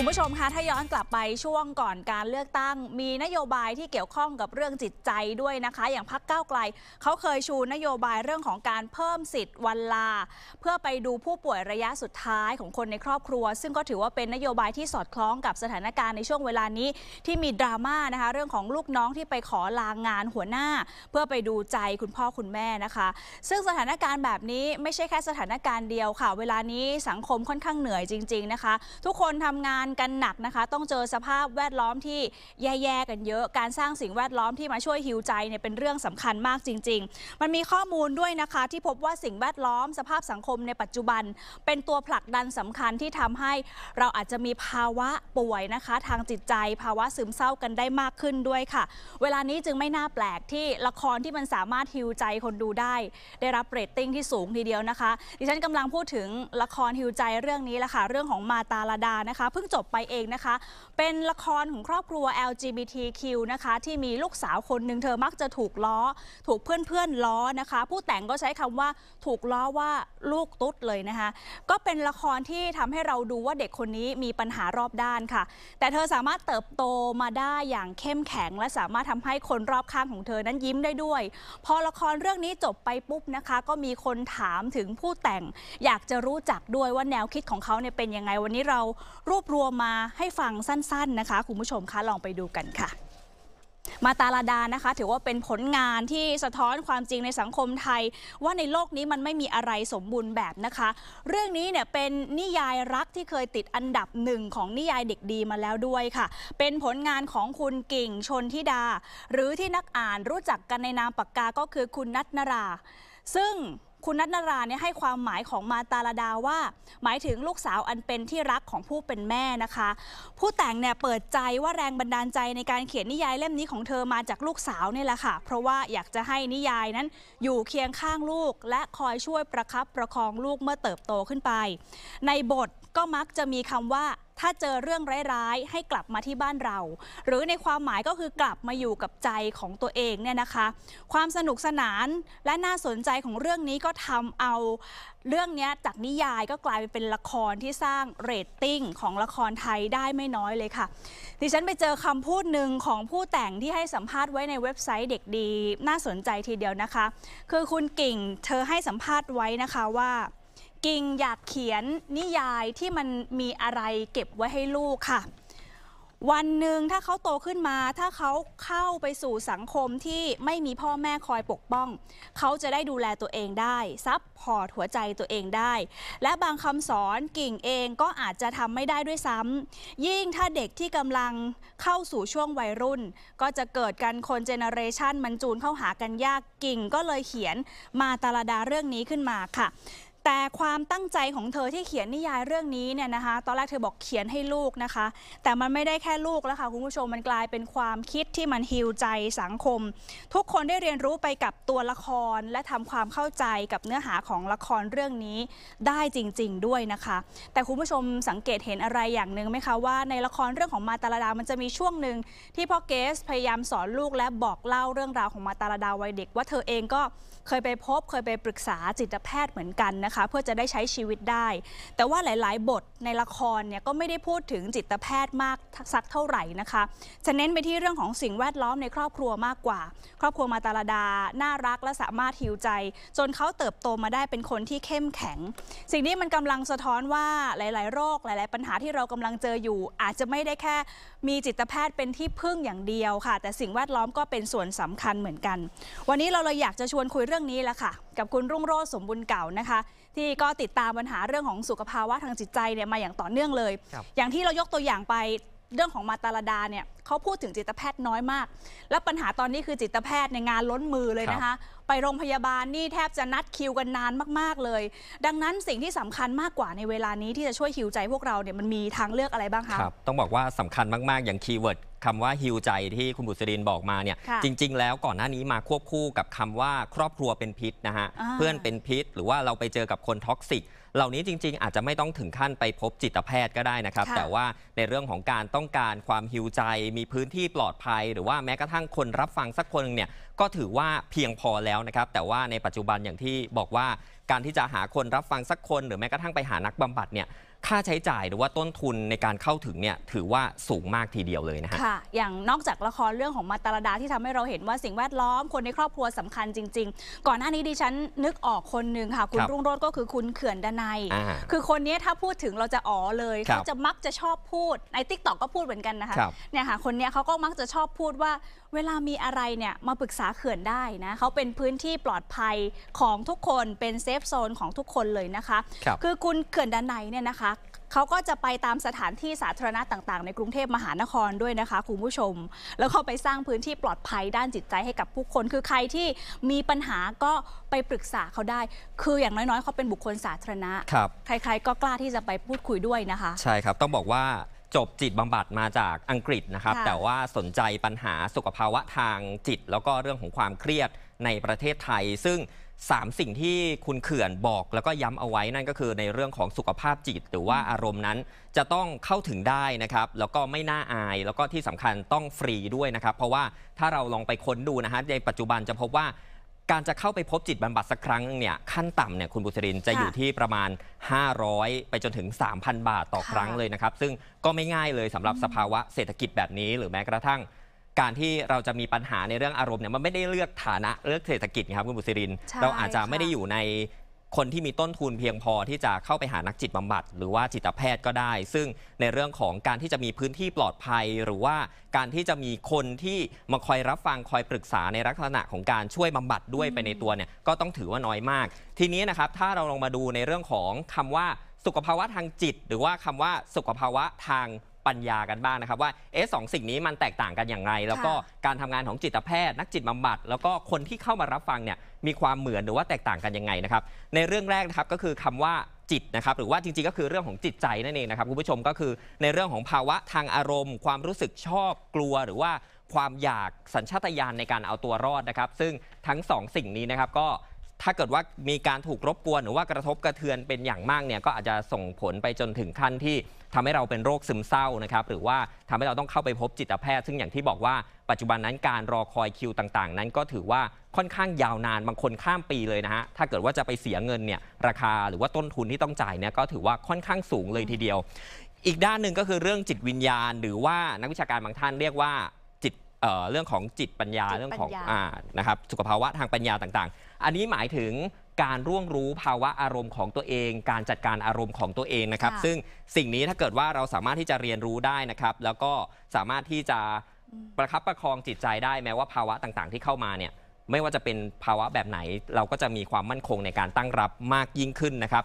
คุณผู้ชมคะถ้าย้อนกลับไปช่วงก่อนการเลือกตั้ง มีนโยบายที่เกี่ยวข้องกับเรื่องจิตใจด้วยนะคะ อย่างพักก้าวไกลเขาเคยชูนโยบายเรื่องของการเพิ่มสิทธิ์วันลา เพื่อไปดูผู้ป่วยระยะสุดท้ายของคนในครอบครัว ซึ่งก็ถือว่าเป็นนโยบายที่สอดคล้องกับสถานการณ์ในช่วงเวลานี้ที่มีดราม่านะคะเรื่องของลูกน้องที่ไปขอลางานหัวหน้า เพื่อไปดูใจคุณพ่อคุณแม่นะคะ ซึ่งสถานการณ์แบบนี้ไม่ใช่แค่สถานการณ์เดียวค่ะ เวลานี้สังคมค่อนข้างเหนื่อยจริง ๆนะคะ ทุกคนทำงานกันหนักนะคะ ต้องเจอสภาพแวดล้อมที่แย่ๆกันเยอะ การสร้างสิ่งแวดล้อมที่มาช่วยฮิวใจเนี่ยเป็นเรื่องสำคัญมากจริง ๆ มันมีข้อมูลด้วยนะคะ ที่พบว่าสิ่งแวดล้อมสภาพสังคมในปัจจุบัน เป็นตัวผลักดันสำคัญที่ทำให้เราอาจจะมีภาวะป่วยนะคะ ทางจิตใจ ภาวะซึมเศร้ากันได้มากขึ้นด้วยค่ะ เวลานี้จึงไม่น่าแปลกที่ละครที่มันสามารถฮิวใจคนดูได้ ได้รับเรตติ้งที่สูงทีเดียวนะคะ ดิฉันกำลังพูดถึงละครฮิวใจเรื่องนี้แหละค่ะเรื่องของมาตาลาดานะคะเพิ่งจบไปเองนะคะ เป็นละครของครอบครัว LGBTQ นะคะที่มีลูกสาวคนหนึ่งเธอมักจะถูกล้อ ถูกเพื่อนๆล้อนะคะ ผู้แต่งก็ใช้คำว่าถูกล้อว่าลูกตุ๊ดเลยนะคะ ก็เป็นละครที่ทำให้เราดูว่าเด็กคนนี้มีปัญหารอบด้านค่ะ แต่เธอสามารถเติบโตมาได้อย่างเข้มแข็ง และสามารถทำให้คนรอบข้างของเธอนั้นยิ้มได้ด้วย พอละครเรื่องนี้จบไปปุ๊บนะคะ ก็มีคนถามถึงผู้แต่ง อยากจะรู้จักด้วยว่าแนวคิดของเขาเนี่ยเป็นยังไงวันนี้เรารวบรวมมาให้ฟังสั้นๆนะคะ คุณผู้ชมคะลองไปดูกันค่ะ มาตาลาดานะคะ ถือว่าเป็นผลงานที่สะท้อนความจริงในสังคมไทย ว่าในโลกนี้มันไม่มีอะไรสมบูรณ์แบบนะคะ เรื่องนี้เนี่ยเป็นนิยายรักที่เคยติดอันดับหนึ่งของนิยายเด็กดีมาแล้วด้วยค่ะ เป็นผลงานของคุณกิ่งชนทิดา หรือที่นักอ่านรู้จักกันในนามปากกาก็คือคุณนัทนรา ซึ่ง คุณนัทนาราเนี่ยให้ความหมายของมาตาลดาว่า หมายถึงลูกสาวอันเป็นที่รักของผู้เป็นแม่นะคะ ผู้แต่งเนี่ยเปิดใจว่าแรงบันดาลใจในการเขียนนิยายเล่มนี้ของเธอมาจากลูกสาวนี่แหละค่ะ เพราะว่าอยากจะให้นิยายนั้นอยู่เคียงข้างลูก และคอยช่วยประคับประคองลูกเมื่อเติบโตขึ้นไป ในบทก็มักจะมีคำว่า ถ้าเจอเรื่องร้ายๆ ให้กลับมาที่บ้านเรา หรือในความหมายก็คือกลับมาอยู่กับใจของตัวเองเนี่ยนะคะ ความสนุกสนานและน่าสนใจของเรื่องนี้ก็ทำเอาเรื่องนี้จากนิยายก็กลายไปเป็นละครที่สร้างเรตติ้งของละครไทยได้ไม่น้อยเลยค่ะ ดิฉันไปเจอคำพูดหนึ่งของผู้แต่งที่ให้สัมภาษณ์ไว้ในเว็บไซต์เด็กดี น่าสนใจทีเดียวนะคะ คือคุณกิ่งเธอให้สัมภาษณ์ไว้นะคะว่า กิ่งอยากเขียนนิยายที่มันมีอะไรเก็บไว้ให้ลูกค่ะ วันหนึ่งถ้าเขาโตขึ้นมา ถ้าเขาเข้าไปสู่สังคมที่ไม่มีพ่อแม่คอยปกป้อง เขาจะได้ดูแลตัวเองได้ซับพอร์ตหัวใจตัวเองได้ และบางคำสอนกิ่งเองก็อาจจะทำไม่ได้ด้วยซ้ำยิ่งถ้าเด็กที่กำลังเข้าสู่ช่วงวัยรุ่น ก็จะเกิดกันคนเจเนอเรชันมันจูนเข้าหากันยากกิ่งก็เลยเขียนมาตาลาดาเรื่องนี้ขึ้นมาค่ะ แต่ความตั้งใจของเธอที่เขียนนิยายเรื่องนี้เนี่ยนะคะ ตอนแรกเธอบอกเขียนให้ลูกนะคะ แต่มันไม่ได้แค่ลูกแล้วค่ะคุณผู้ชมมันกลายเป็นความคิดที่มันฮิวใจสังคม ทุกคนได้เรียนรู้ไปกับตัวละครและทำความเข้าใจกับเนื้อหาของละครเรื่องนี้ได้จริง ๆ ด้วยนะคะ แต่คุณผู้ชมสังเกตเห็นอะไรอย่างหนึ่งไหมคะว่าในละครเรื่องของมาตาลดา มันจะมีช่วงหนึ่งที่พ่อเกสพยายามสอนลูกและบอกเล่าเรื่องราวของมาตาลดาวัยเด็ก ว่าเธอเองก็เคยไปพบเคยไปปรึกษาจิตแพทย์เหมือนกันนะคะเพื่อจะได้ใช้ชีวิตได้ แต่ว่าหลาย ๆ บทในละครเนี่ยก็ไม่ได้พูดถึงจิตแพทย์มากสักเท่าไหร่นะคะจะเน้นไปที่เรื่องของสิ่งแวดล้อมในครอบครัวมากกว่า ครอบครัวมาตาลาดา น่ารักและสามารถฮิวใจ จนเขาเติบโตมาได้เป็นคนที่เข้มแข็ง สิ่งนี้มันกำลังสะท้อนว่าหลาย ๆ โรคหลาย ๆ ปัญหาที่เรากำลังเจออยู่ อาจจะไม่ได้แค่มีจิตแพทย์เป็นที่พึ่งอย่างเดียวค่ะ แต่สิ่งแวดล้อมก็เป็นส่วนสำคัญเหมือนกัน วันนี้เราเลยอยากจะชวนคุยเรื่องนี้แหละค่ะ กับคุณรุ่งโรจน์สมบุญเก่านะคะ ที่ก็ติดตามปัญหาเรื่องของสุขภาวะทางจิตใจเนี่ยมาอย่างต่อเนื่องเลยครับอย่างที่เรายกตัวอย่างไปเรื่องของมาตาลาดาเนี่ยเขาพูดถึงจิตแพทย์น้อยมาก และปัญหาตอนนี้คือจิตแพทย์ในยงานล้นมือเลยนะคะ ไปโรงพยาบาลนี่แทบจะนัดคิวกันนานมาก ๆ เลย ดังนั้นสิ่งที่สำคัญมากกว่าในเวลานี้ที่จะช่วยฮิวใจพวกเราเนี่ยมันมีทางเลือกอะไรบ้างคะครับต้องบอกว่าสำคัญมาก ๆ อย่างคีย์เวิร์ด คำว่าฮิวใจที่คุณบุษรินบอกมาเนี่ยค่ะจริง ๆ แล้วก่อนหน้านี้มาควบคู่กับคำว่าครอบครัวเป็นพิษนะฮะอ่าเพื่อนเป็นพิษ หรือว่าเราไปเจอกับคน toxic เหล่านี้จริง ๆ อาจจะไม่ต้องถึงขั้นไปพบจิตแพทย์ก็ได้นะครับค่ะแต่ว่าในเรื่องของการต้องการความฮิวใจ มีพื้นที่ปลอดภัย หรือว่าแม้กระทั่งคนรับฟังสักคนหนึ่งเนี่ยก็ถือว่าเพียงพอแล้วนะครับ แต่ว่าในปัจจุบันอย่างที่บอกว่าการที่จะหาคนรับฟังสักคน หรือแม้กระทั่งไปหานักบำบัดเนี่ยค่าใช้จ่ายหรือว่าต้นทุนในการเข้าถึงเนี่ยถือว่าสูงมากทีเดียวเลยนะฮะ ค่ะ อย่างนอกจากละครเรื่องของมาตาลดาที่ทำให้เราเห็นว่าสิ่งแวดล้อมคนในครอบครัวสำคัญจริง ๆ ก่อนหน้านี้ดิฉันนึกออกคนหนึ่งค่ะ คุณครับ รุ่งโรจน์ก็คือคุณเขื่อนดนัย อ่า คือคนนี้ถ้าพูดถึงเราจะอ๋อเลยครับเขาจะมักจะชอบพูดในทิกตอกก็พูดเหมือนกันนะคะครับเนี่ยค่ะคนเนี้ยเขาก็มักจะชอบพูดว่า เวลามีอะไรเนี่ยมาปรึกษาเขื่อนได้นะเขาเป็นพื้นที่ปลอดภัยของทุกคนเป็นเซฟโซนของทุกคนเลยนะคะครับคือคุณเขื่อนด้านในเนี่ยนะคะเขาก็จะไปตามสถานที่สาธารณะต่างๆ ในกรุงเทพมหานครด้วยนะคะคุณผู้ชม แล้วก็ไปสร้างพื้นที่ปลอดภัยด้านจิตใจให้กับผู้คน คือใครที่มีปัญหาก็ไปปรึกษาเขาได้ คืออย่างน้อยๆเขาเป็นบุคคลสาธารณะครับใคร ๆ ก็กล้าที่จะไปพูดคุยด้วยนะคะ ใช่ครับต้องบอกว่าจบจิตบำบัดมาจากอังกฤษนะครับค่ะแต่ว่าสนใจปัญหาสุขภาวะทางจิต แล้วก็เรื่องของความเครียดในประเทศไทย ซึ่ง 3 สิ่งที่คุณเขื่อนบอก แล้วก็ย้ำเอาไว้นั่นก็คือในเรื่องของสุขภาพจิต หรือว่าอารมณ์นั้น จะต้องเข้าถึงได้นะครับ แล้วก็ไม่น่าอาย แล้วก็ที่สำคัญต้องฟรีด้วยนะครับ เพราะว่าถ้าเราลองไปค้นดูนะฮะในปัจจุบันจะพบว่าการจะเข้าไปพบจิตบำบัดสักครั้งนึงเนี่ยขั้นต่ำเนี่ยคุณบุษรินจะค่ะอยู่ที่ประมาณ 500 ไปจนถึง 3,000 บาทต่อค่ะครั้งเลยนะครับ ซึ่งก็ไม่ง่ายเลยสำหรับสภาวะเศรษฐกิจแบบนี้ หรือแม้กระทั่ง การที่เราจะมีปัญหาในเรื่องอารมณ์เนี่ยมันไม่ได้เลือกฐานะเลือกเศรษฐกิจนะครับคุณบุษริน ใช่เราอาจจะค่ะไม่ได้อยู่ในคนที่มีต้นทุนเพียงพอที่จะเข้าไปหานักจิตบำบัด หรือว่าจิตแพทย์ก็ได้ ซึ่งในเรื่องของการที่จะมีพื้นที่ปลอดภัย หรือว่าการที่จะมีคนที่มาคอยรับฟังคอยปรึกษาในลักษณะของการช่วยบำบัดด้วยไปในตัวเนี่ยก็ต้องถือว่าน้อยมาก ทีนี้นะครับถ้าเราลองมาดูในเรื่องของคำว่าสุขภาวะทางจิต หรือว่าคำว่าสุขภาวะทาง ปัญญากันบ้างนะครับว่าเอ๊ะสองสิ่งนี้มันแตกต่างกันอย่างไร แล้วก็ค่ะการทำงานของจิตแพทย์ นักจิตบำบัด แล้วก็คนที่เข้ามารับฟังเนี่ยมีความเหมือนหรือว่าแตกต่างกันยังไงนะครับในเรื่องแรกนะครับก็คือคำว่าจิตนะครับหรือว่าจริงๆก็คือเรื่องของจิตใจนั่นเองนะครับคุณผู้ชมก็คือในเรื่องของภาวะทางอารมณ์ ความรู้สึกชอบกลัวหรือว่าความอยากสัญชาตญาณในการเอาตัวรอดนะครับ ซึ่งทั้งสองสิ่งนี้นะครับก็ ถ้าเกิดว่ามีการถูกรบกวนหรือว่ากระทบกระเทือนเป็นอย่างมากเนี่ยก็อาจจะส่งผลไปจนถึงขั้นที่ทำให้เราเป็นโรคซึมเศร้านะครับหรือว่าทำให้เราต้องเข้าไปพบจิตแพทย์ ซึ่งอย่างที่บอกว่าปัจจุบันนั้นการรอคอยคิวต่างๆ นั้นก็ถือว่าค่อนข้างยาวนานบางคนข้ามปีเลยนะฮะถ้าเกิดว่าจะไปเสียเงินเนี่ยราคาหรือว่าต้นทุนที่ต้องจ่ายเนี่ยก็ถือว่าค่อนข้างสูงเลยทีเดียว อีกด้านหนึ่งก็คือเรื่องจิตวิญญาณ หรือว่านักวิชาการบางท่านเรียกว่า เอ่อเรื่องของจิตปัญญาจิตปัญญา เรื่องของอ่านะครับสุขภาวะทางปัญญาต่างๆ อันนี้หมายถึงการร่วงรู้ภาวะอารมณ์ของตัวเอง การจัดการอารมณ์ของตัวเองนะครับ ค่ะซึ่งสิ่งนี้ถ้าเกิดว่าเราสามารถที่จะเรียนรู้ได้นะครับ แล้วก็สามารถที่จะประคับประคองจิตใจได้แม้ว่าภาวะต่างๆ ที่เข้ามาเนี่ยไม่ว่าจะเป็นภาวะแบบไหน เราก็จะมีความมั่นคงในการตั้งรับมากยิ่งขึ้นนะครับ